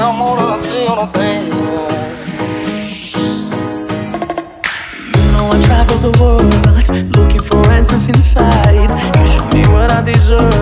You know I travel the world Looking for answers inside. You show me what I deserve.